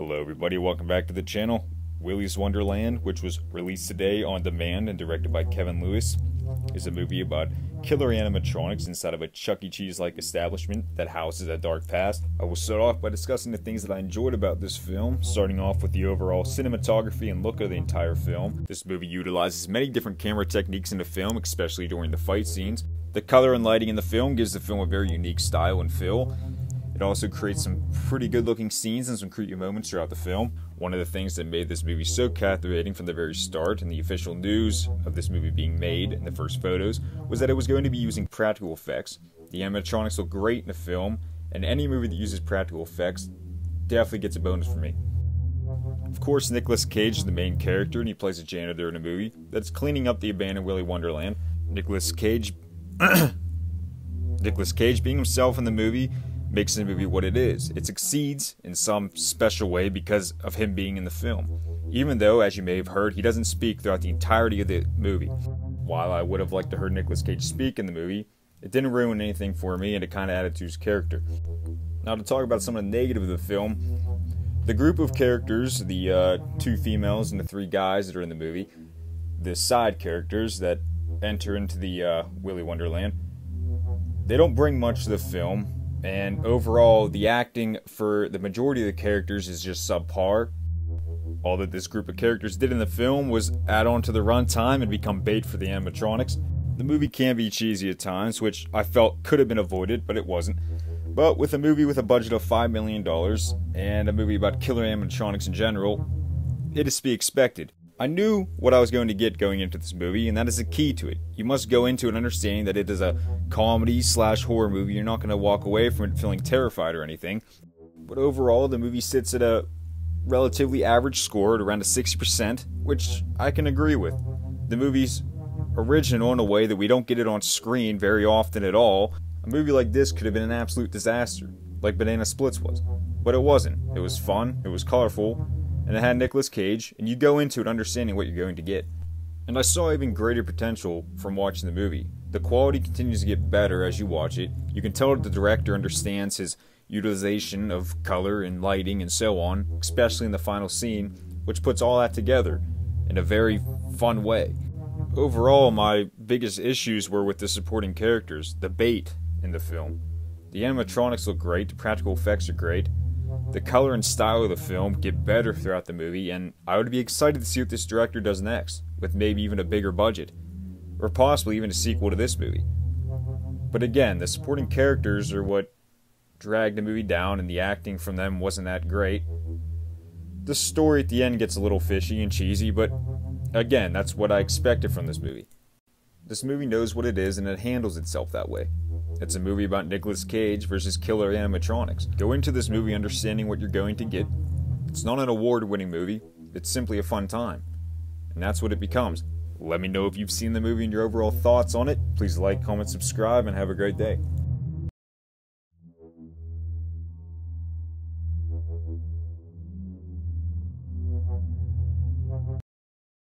Hello, everybody. Welcome back to the channel. Willy's Wonderland, which was released today on demand and directed by Kevin Lewis, is a movie about killer animatronics inside of a Chuck E. Cheese like establishment that houses a dark past. I will start off by discussing the things that I enjoyed about this film, starting off with the overall cinematography and look of the entire film. This movie utilizes many different camera techniques in the film, especially during the fight scenes. The color and lighting in the film gives the film a very unique style and feel. It also creates some pretty good looking scenes and some creepy moments throughout the film. One of the things that made this movie so captivating from the very start and the official news of this movie being made in the first photos was that it was going to be using practical effects. The animatronics look great in the film, and any movie that uses practical effects definitely gets a bonus for me. Of course, Nicolas Cage is the main character, and he plays a janitor in a movie that's cleaning up the abandoned Willy Wonderland. Nicolas Cage. Nicolas Cage being himself in the movie makes the movie what it is. It succeeds in some special way because of him being in the film. Even though, as you may have heard, he doesn't speak throughout the entirety of the movie. While I would have liked to heard Nicolas Cage speak in the movie, it didn't ruin anything for me and it kind of added to his character. Now to talk about some of the negative of the film, the group of characters, the uh, two females and the three guys that are in the movie, the side characters that enter into the uh, Willy Wonderland, they don't bring much to the film and overall, the acting for the majority of the characters is just subpar. All that this group of characters did in the film was add on to the runtime and become bait for the animatronics. The movie can be cheesy at times, which I felt could have been avoided, but it wasn't. But with a movie with a budget of $5 million and a movie about killer animatronics in general, it is to be expected. I knew what I was going to get going into this movie, and that is the key to it. You must go into it understanding that it is a comedy slash horror movie. You're not going to walk away from it feeling terrified or anything. But overall, the movie sits at a relatively average score at around a 60%, which I can agree with. The movie's original in a way that we don't get it on screen very often at all. A movie like this could have been an absolute disaster, like Banana Splits was. But it wasn't. It was fun, it was colorful, and it had Nicolas Cage, and you go into it understanding what you're going to get. And I saw even greater potential from watching the movie. The quality continues to get better as you watch it. You can tell the director understands his utilization of color and lighting and so on, especially in the final scene, which puts all that together in a very fun way. Overall, my biggest issues were with the supporting characters, the bait in the film. The animatronics look great, the practical effects are great, the color and style of the film get better throughout the movie, and I would be excited to see what this director does next, with maybe even a bigger budget, or possibly even a sequel to this movie. But again, the supporting characters are what dragged the movie down, and the acting from them wasn't that great. The story at the end gets a little fishy and cheesy, but again, that's what I expected from this movie. This movie knows what it is, and it handles itself that way. It's a movie about Nicolas Cage versus killer animatronics. Go into this movie understanding what you're going to get. It's not an award winning movie, it's simply a fun time. And that's what it becomes. Let me know if you've seen the movie and your overall thoughts on it. Please like, comment, subscribe, and have a great day.